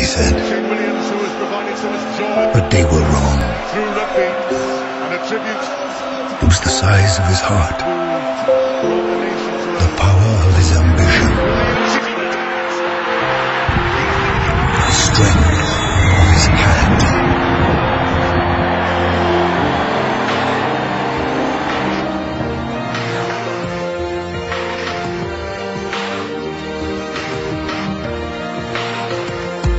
they said. But they were wrong. It was the size of his heart.